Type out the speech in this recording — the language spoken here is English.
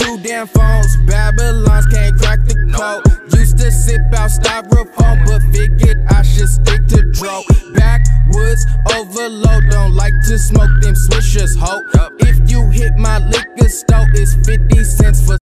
Two damn phones. Babylons can't crack the code. Used to sip out styrofoam, but figured I should stick to dro. Backwoods overload, don't like to smoke them swishers, ho. If you hit my liquor store, it's 50 cents for